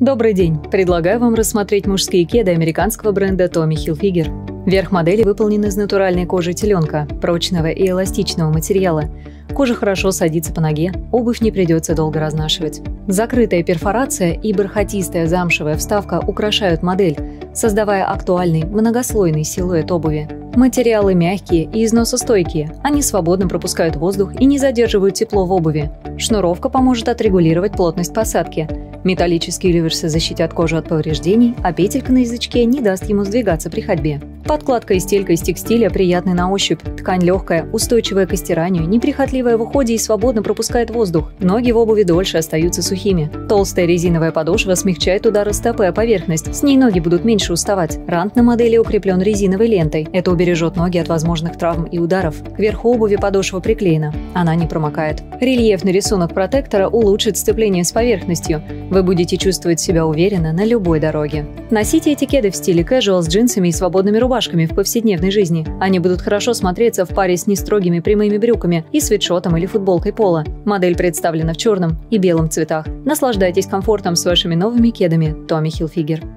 Добрый день! Предлагаю вам рассмотреть мужские кеды американского бренда Tommy Hilfiger. Верх модели выполнен из натуральной кожи теленка, прочного и эластичного материала. Кожа хорошо садится по ноге, обувь не придется долго разнашивать. Закрытая перфорация и бархатистая замшевая вставка украшают модель, создавая актуальный многослойный силуэт обуви. Материалы мягкие и износостойкие, они свободно пропускают воздух и не задерживают тепло в обуви. Шнуровка поможет отрегулировать плотность посадки – Металлические реверсы защитят кожу от повреждений, а петелька на язычке не даст ему сдвигаться при ходьбе. Подкладка и стелька из текстиля приятны на ощупь. Ткань легкая, устойчивая к стиранию, неприхотливая в уходе и свободно пропускает воздух. Ноги в обуви дольше остаются сухими. Толстая резиновая подошва смягчает удары стопы о поверхность. С ней ноги будут меньше уставать. Рант на модели укреплен резиновой лентой. Это убережет ноги от возможных травм и ударов. Кверху обуви подошва приклеена. Она не промокает. Рельефный рисунок протектора улучшит сцепление с поверхностью. Вы будете чувствовать себя уверенно на любой дороге. Носите этикеты в стиле casual с джинсами и свободными рубашками рубашками в повседневной жизни. Они будут хорошо смотреться в паре с нестрогими прямыми брюками и свитшотом или футболкой пола. Модель представлена в черном и белом цветах. Наслаждайтесь комфортом с вашими новыми кедами Tommy Hilfiger.